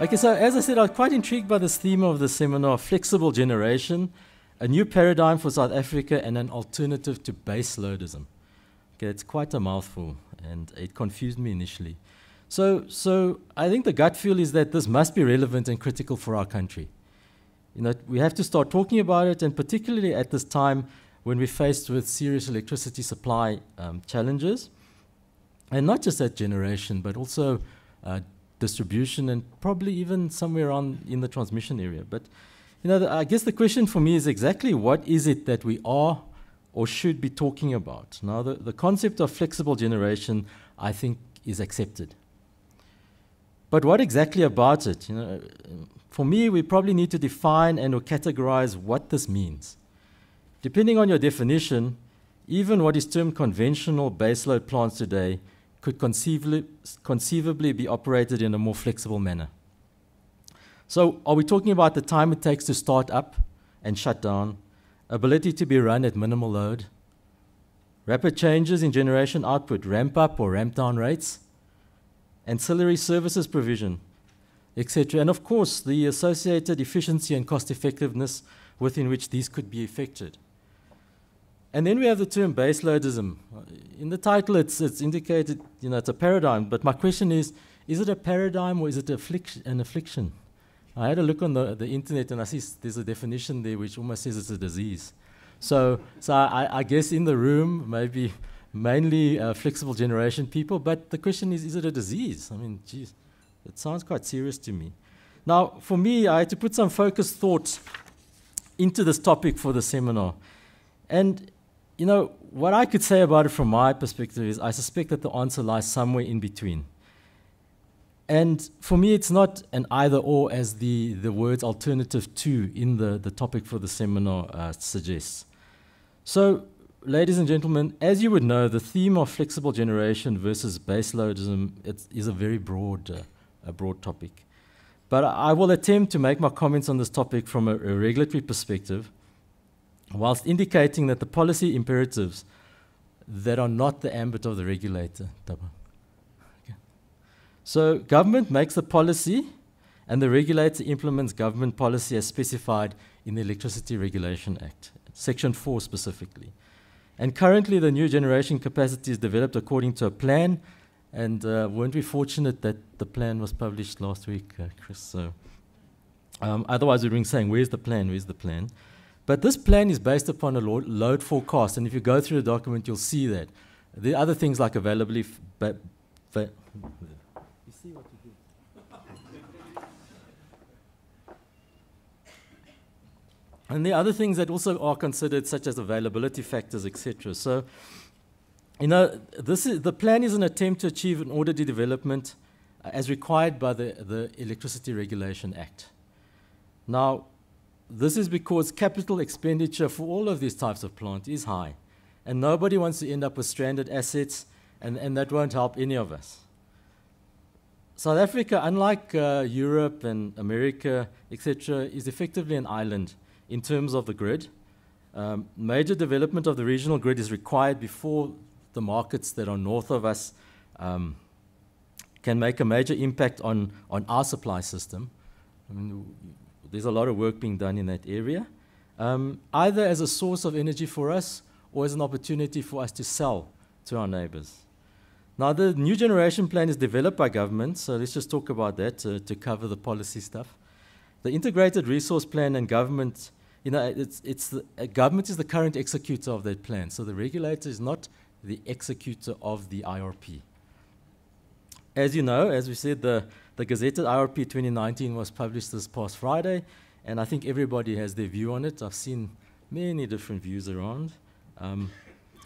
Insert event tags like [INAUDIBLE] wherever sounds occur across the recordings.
Okay, so as I said, I was quite intrigued by this theme of the seminar flexible generation, a new paradigm for South Africa, and an alternative to baseloadism. Okay, it's quite a mouthful, and it confused me initially. So, so I think the gut feel is that this must be relevant and critical for our country. You know, we have to start talking about it, and particularly at this time when we're faced with serious electricity supply um, challenges, and not just that generation, but also uh, distribution and probably even somewhere on in the transmission area. But you know, the, I guess the question for me is exactly what is it that we are or should be talking about? Now, the, the concept of flexible generation, I think, is accepted. But what exactly about it? You know, for me, we probably need to define and or categorize what this means. Depending on your definition, even what is termed conventional baseload plants today could conceivably, conceivably be operated in a more flexible manner. So, are we talking about the time it takes to start up and shut down, ability to be run at minimal load, rapid changes in generation output, ramp up or ramp down rates, ancillary services provision, etc., and of course the associated efficiency and cost effectiveness within which these could be effected. And then we have the term baseloadism. In the title, it's, it's indicated, you know, it's a paradigm. But my question is, is it a paradigm or is it affliction, an affliction? I had a look on the, the internet and I see there's a definition there which almost says it's a disease. So, so I, I guess in the room, maybe mainly uh, flexible generation people, but the question is, is it a disease? I mean, geez, it sounds quite serious to me. Now, for me, I had to put some focused thought into this topic for the seminar. And you know, what I could say about it from my perspective is I suspect that the answer lies somewhere in between. And for me, it's not an either or, as the, the words alternative to in the, the topic for the seminar uh, suggests. So, ladies and gentlemen, as you would know, the theme of flexible generation versus baseloadism is a very broad, uh, a broad topic. But I will attempt to make my comments on this topic from a, a regulatory perspective whilst indicating that the policy imperatives that are not the ambit of the regulator. Okay. So, government makes the policy, and the regulator implements government policy as specified in the Electricity Regulation Act, Section 4 specifically. And currently, the new generation capacity is developed according to a plan. And uh, weren't we fortunate that the plan was published last week, uh, Chris? So, um, otherwise, we'd be saying, "Where's the plan? Where's the plan?" But this plan is based upon a load, forecast, and if you go through the document, you'll see that. The other things like availability, but, but you see what you and the other things that also are considered, such as availability factors, etc. So, you know, this is, the plan is an attempt to achieve an orderly development uh, as required by the, the Electricity Regulation Act. Now, this is because capital expenditure for all of these types of plants is high. And nobody wants to end up with stranded assets, and, and that won't help any of us. South Africa, unlike uh, Europe and America, etc., is effectively an island in terms of the grid. Um, major development of the regional grid is required before the markets that are north of us um, can make a major impact on, on our supply system. I mean, there's a lot of work being done in that area, um, either as a source of energy for us or as an opportunity for us to sell to our neighbors. Now, the new generation plan is developed by government, so let's just talk about that to, cover the policy stuff. The integrated resource plan and government, you know, it's, it's the, uh, government is the current executor of that plan, so the regulator is not the executor of the IRP. As you know, as we said, the the Gazetted IRP 2019 was published this past Friday, and I think everybody has their view on it. I've seen many different views around. Um,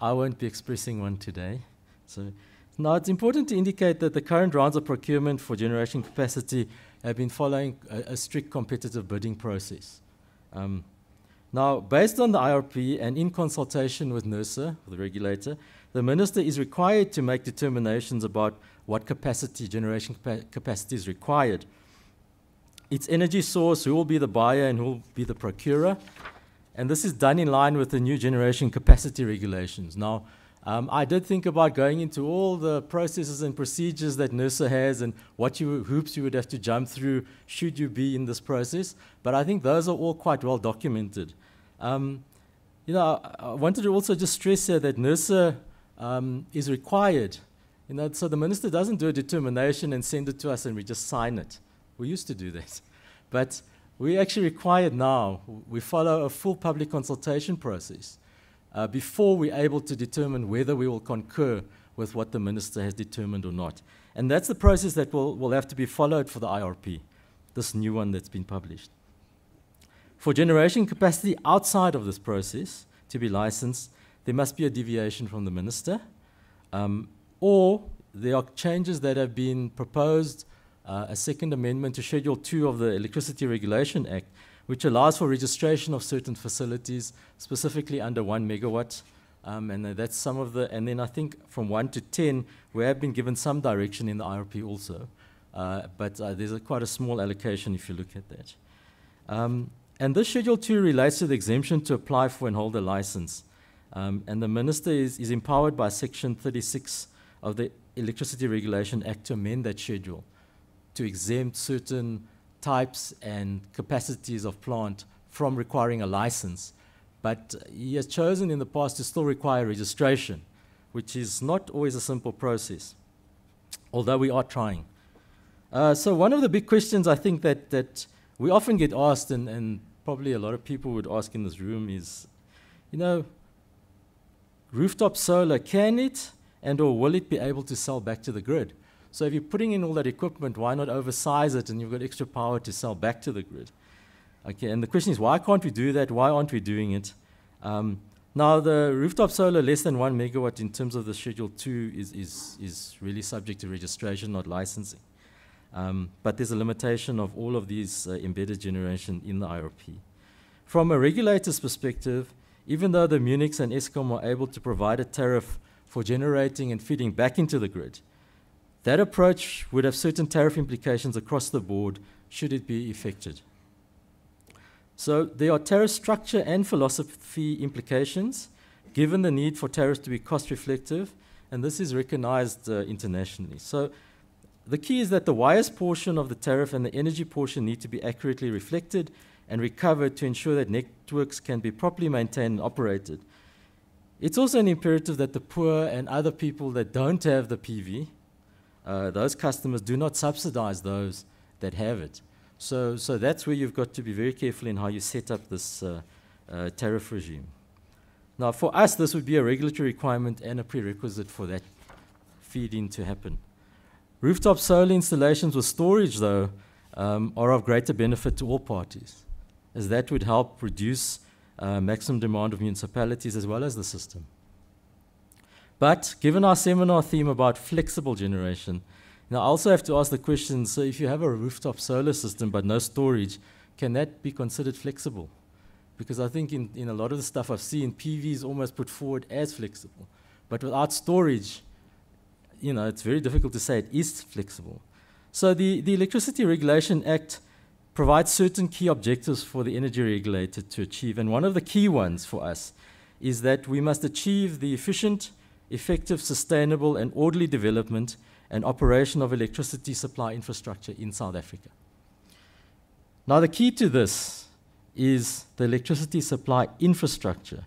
I won't be expressing one today. So now it's important to indicate that the current rounds of procurement for generation capacity have been following a, a strict competitive bidding process. Um, now, based on the IRP and in consultation with NERSA, the regulator, the minister is required to make determinations about what capacity, generation capa capacity is required. Its energy source, who will be the buyer and who will be the procurer. And this is done in line with the new generation capacity regulations. Now, Um, I did think about going into all the processes and procedures that NERSA has and what you, hoops you would have to jump through should you be in this process, but I think those are all quite well documented. Um, you know, I, I, wanted to also just stress here that NERSA um, is required. You know, so the minister doesn't do a determination and send it to us and we just sign it. We used to do that. [LAUGHS] But we actually required now, we follow a full public consultation process uh, before we're able to determine whether we will concur with what the minister has determined or not. And that's the process that will, will have to be followed for the IRP, this new one that's been published. For generation capacity outside of this process to be licensed, there must be a deviation from the minister, um, or there are changes that have been proposed, uh, a second amendment to Schedule 2 of the Electricity Regulation Act, which allows for registration of certain facilities, specifically under one megawatt. Um, and that's some of the, and then I think from one to 10, we have been given some direction in the IRP also. Uh, but uh, there's a quite a small allocation if you look at that. Um, and this Schedule 2 relates to the exemption to apply for and hold a license. Um, and the minister is, is empowered by Section 36 of the Electricity Regulation Act to amend that schedule to exempt certain types and capacities of plant from requiring a license. But he has chosen in the past to still require registration, which is not always a simple process, although we are trying. Uh, so one of the big questions I think that, that we often get asked, and, and probably a lot of people would ask in this room is, you know, rooftop solar, can it and or will it be able to sell back to the grid? So if you're putting in all that equipment, why not oversize it and you've got extra power to sell back to the grid? Okay, and the question is, why can't we do that? Why aren't we doing it? Um, now, the rooftop solar less than one megawatt in terms of the Schedule 2 is, is, is really subject to registration, not licensing. Um, but there's a limitation of all of these uh, embedded generation in the IRP. From a regulator's perspective, even though the Munics and Eskom are able to provide a tariff for generating and feeding back into the grid, that approach would have certain tariff implications across the board should it be effected. So there are tariff structure and philosophy implications given the need for tariffs to be cost reflective, and this is recognized uh, internationally. So the key is that the wires portion of the tariff and the energy portion need to be accurately reflected and recovered to ensure that networks can be properly maintained and operated. It's also an imperative that the poor and other people that don't have the PV uh, those customers do not subsidize those that have it. So, so that's where you've got to be very careful in how you set up this uh, uh, tariff regime. Now, for us, this would be a regulatory requirement and a prerequisite for that feed-in to happen. Rooftop solar installations with storage, though, um, are of greater benefit to all parties, as that would help reduce uh, maximum demand of municipalities as well as the system. But given our seminar theme about flexible generation, now I also have to ask the question, so if you have a rooftop solar system but no storage, can that be considered flexible? Because I think in, in a lot of the stuff I've seen, PV is almost put forward as flexible. But without storage, you know, it's very difficult to say it is flexible. So the, the Electricity Regulation Act provides certain key objectives for the energy regulator to achieve. And one of the key ones for us is that we must achieve the efficient, effective, sustainable, and orderly development and operation of electricity supply infrastructure in South Africa. Now, the key to this is the electricity supply infrastructure,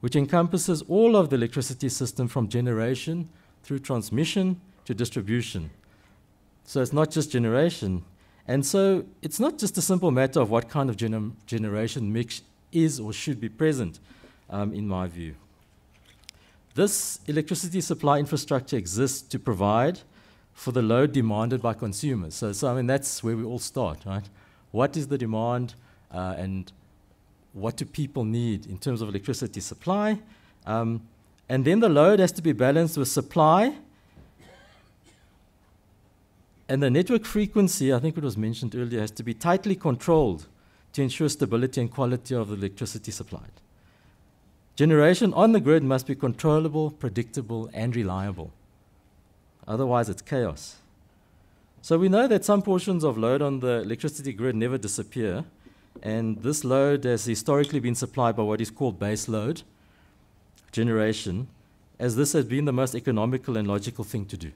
which encompasses all of the electricity system from generation through transmission to distribution. So it's not just generation. And so it's not just a simple matter of what kind of gener generation mix is or should be present, um, in my view. This electricity supply infrastructure exists to provide for the load demanded by consumers. So, so I mean, that's where we all start, right? What is the demand uh, and what do people need in terms of electricity supply? Um, and then the load has to be balanced with supply. And the network frequency, I think it was mentioned earlier, has to be tightly controlled to ensure stability and quality of the electricity supplied. Generation on the grid must be controllable, predictable, and reliable. Otherwise, it's chaos. So we know that some portions of load on the electricity grid never disappear, and this load has historically been supplied by what is called base load generation. as this has been the most economical and logical thing to do.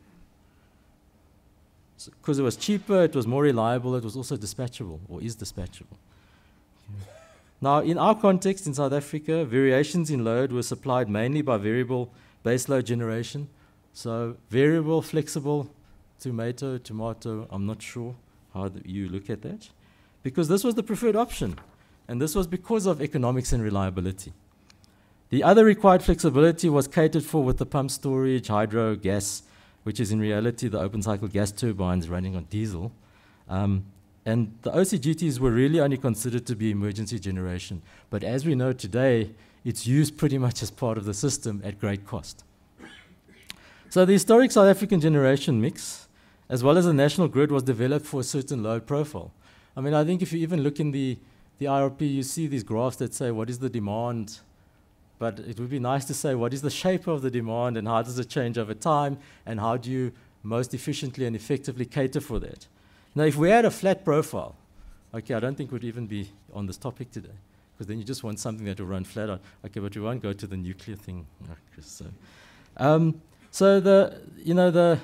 Because so, it was cheaper, it was more reliable, it was also dispatchable, or is dispatchable. Okay. Now, in our context in South Africa, variations in load were supplied mainly by variable base load generation. So, variable, flexible, tomato, tomato, I'm not sure how you look at that. Because this was the preferred option. And this was because of economics and reliability. The other required flexibility was catered for with the pump storage, hydro, gas, which is in reality the open cycle gas turbines running on diesel. Um, and the OCGTs were really only considered to be emergency generation. But as we know today, it's used pretty much as part of the system at great cost. So the historic South African generation mix, as well as the national grid, was developed for a certain load profile. I mean, I think if you even look in the, the IRP, you see these graphs that say what is the demand but it would be nice to say what is the shape of the demand and how does it change over time and how do you most efficiently and effectively cater for that. Now, if we had a flat profile, okay, I don't think we'd even be on this topic today because then you just want something that will run flat on. Okay, but we won't go to the nuclear thing. [LAUGHS] So, um, so the you know the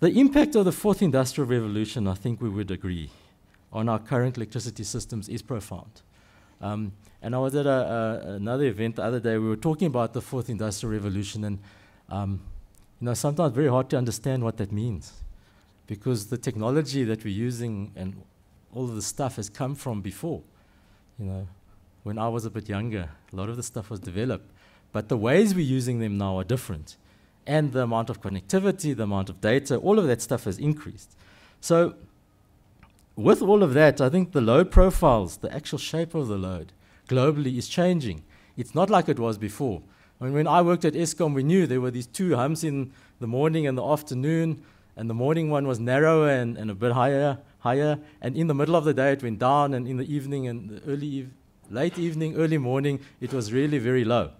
the impact of the fourth industrial revolution, I think we would agree, on our current electricity systems is profound. Um, and I was at a, a, another event the other day. We were talking about the fourth industrial revolution, and um, you know, sometimes very hard to understand what that means, because the technology that we're using and all of the stuff has come from before. You know, when I was a bit younger, a lot of the stuff was developed, but the ways we're using them now are different, and the amount of connectivity, the amount of data, all of that stuff has increased. So, with all of that, I think the load profiles, the actual shape of the load, globally is changing. It's not like it was before. I mean, when I worked at Eskom, we knew there were these two humps in the morning and the afternoon, and the morning one was narrower and, and a bit higher, higher, and in the middle of the day it went down, and in the evening and the early eve late evening, early morning, it was really very low.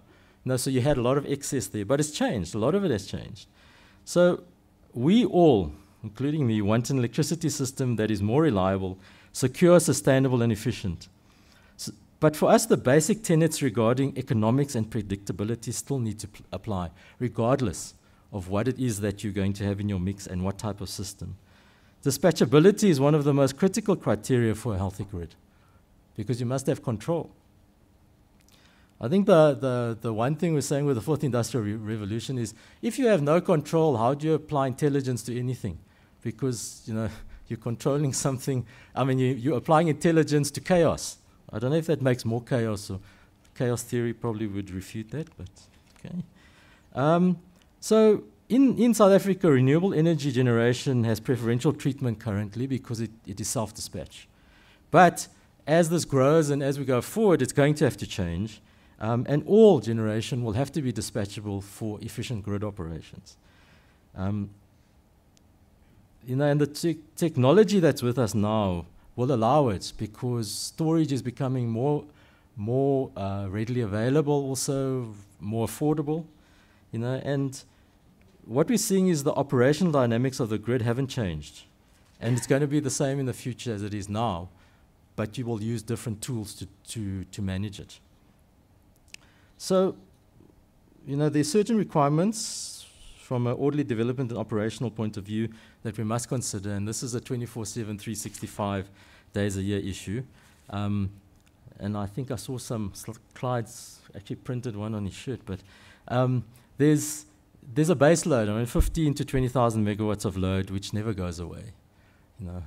You so you had a lot of excess there, but it's changed. A lot of it has changed. So we all, including me, want an electricity system that is more reliable, secure, sustainable, and efficient. But for us, the basic tenets regarding economics and predictability still need to apply, regardless of what it is that you're going to have in your mix and what type of system. Dispatchability is one of the most critical criteria for a healthy grid because you must have control. I think the, the, the one thing we're saying with the fourth industrial re revolution is if you have no control, how do you apply intelligence to anything? Because you know, [LAUGHS] you're controlling something, I mean, you, you're applying intelligence to chaos. I don't know if that makes more chaos, or chaos theory probably would refute that, but okay. Um, so in, in South Africa, renewable energy generation has preferential treatment currently because it, it is self-dispatch. But as this grows and as we go forward, it's going to have to change. Um, and all generation will have to be dispatchable for efficient grid operations. Um, you know, and the te technology that's with us now will allow it because storage is becoming more, more uh, readily available, also more affordable, you know, and what we're seeing is the operational dynamics of the grid haven't changed. And it's going to be the same in the future as it is now, but you will use different tools to, to, to manage it. So, you know, there's certain requirements from an orderly development and operational point of view that we must consider, and this is a 24 7, 365 days a year issue. Um, and I think I saw some Clyde's actually printed one on his shirt, but um, there's there's a base load, I mean, 15 to 20,000 megawatts of load, which never goes away. You know,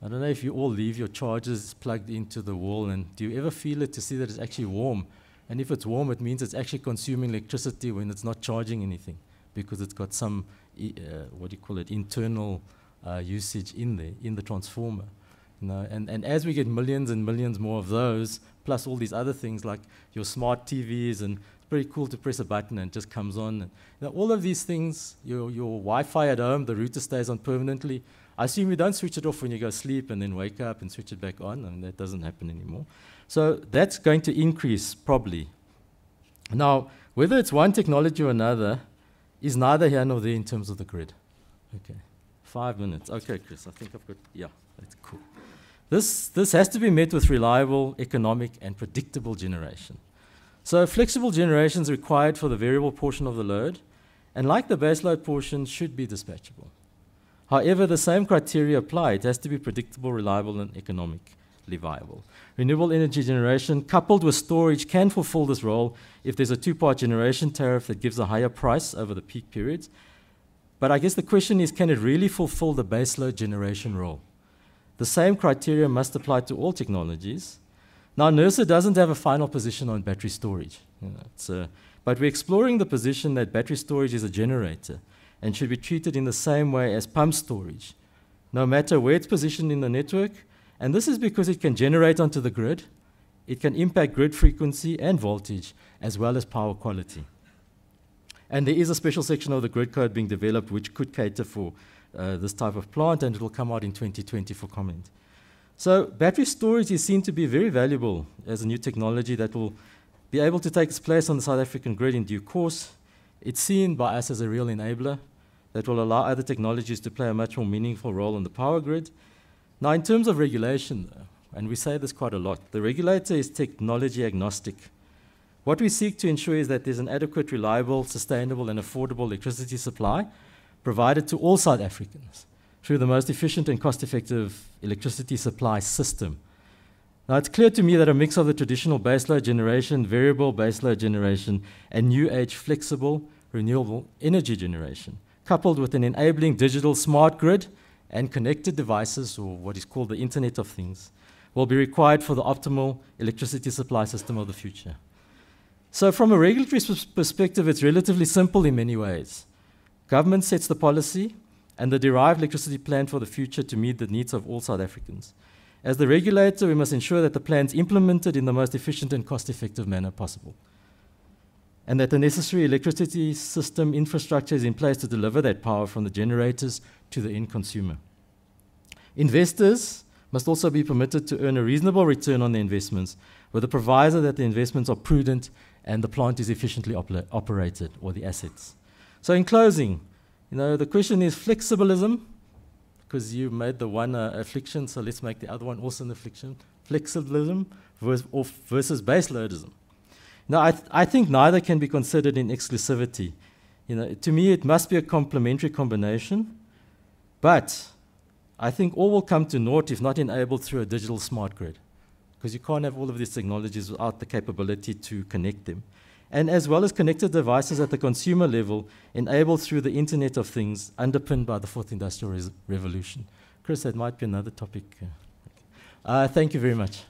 I don't know if you all leave your chargers plugged into the wall, and do you ever feel it to see that it's actually warm? And if it's warm, it means it's actually consuming electricity when it's not charging anything, because it's got some, uh, what do you call it, internal uh, usage in there, in the transformer. You know, and, and as we get millions and millions more of those, plus all these other things like your smart TVs, and it's pretty cool to press a button and it just comes on. And, you know, all of these things, your, your Wi-Fi at home, the router stays on permanently. I assume you don't switch it off when you go to sleep and then wake up and switch it back on, and that doesn't happen anymore. So that's going to increase probably. Now, whether it's one technology or another is neither here nor there in terms of the grid. Okay, five minutes. Okay, Chris, I think I've got, yeah, that's cool. This, this has to be met with reliable, economic, and predictable generation. So flexible generation is required for the variable portion of the load, and like the baseload portion, should be dispatchable. However, the same criteria apply. It has to be predictable, reliable, and economically viable. Renewable energy generation coupled with storage can fulfill this role if there's a two-part generation tariff that gives a higher price over the peak periods. But I guess the question is, can it really fulfill the baseload generation role? The same criteria must apply to all technologies, now, NERSA doesn't have a final position on battery storage. You know, uh, but we're exploring the position that battery storage is a generator and should be treated in the same way as pump storage, no matter where it's positioned in the network. And this is because it can generate onto the grid, it can impact grid frequency and voltage, as well as power quality. And there is a special section of the grid code being developed which could cater for uh, this type of plant, and it will come out in 2020 for comment. So battery storage is seen to be very valuable as a new technology that will be able to take its place on the South African grid in due course. It's seen by us as a real enabler that will allow other technologies to play a much more meaningful role on the power grid. Now, in terms of regulation, though, and we say this quite a lot, the regulator is technology agnostic. What we seek to ensure is that there's an adequate, reliable, sustainable, and affordable electricity supply provided to all South Africans through the most efficient and cost effective electricity supply system. Now, it's clear to me that a mix of the traditional baseload generation, variable baseload generation, and new age flexible renewable energy generation, coupled with an enabling digital smart grid and connected devices, or what is called the Internet of Things, will be required for the optimal electricity supply system of the future. So, from a regulatory perspective, it's relatively simple in many ways. Government sets the policy, and the derived electricity plan for the future to meet the needs of all South Africans. As the regulator, we must ensure that the plan is implemented in the most efficient and cost effective manner possible. And that the necessary electricity system infrastructure is in place to deliver that power from the generators to the end consumer. Investors must also be permitted to earn a reasonable return on their investments with the proviso that the investments are prudent and the plant is efficiently operated or the assets. So, in closing, you know, the question is flexibilism, because you made the one uh, affliction, so let's make the other one also an affliction. Flexibilism versus, versus baseloadism. Now, I, th I think neither can be considered in exclusivity. You know, to me, it must be a complementary combination, but I think all will come to naught if not enabled through a digital smart grid, because you can't have all of these technologies without the capability to connect them and as well as connected devices at the consumer level enabled through the Internet of Things underpinned by the fourth industrial revolution. Chris, that might be another topic. Uh, thank you very much.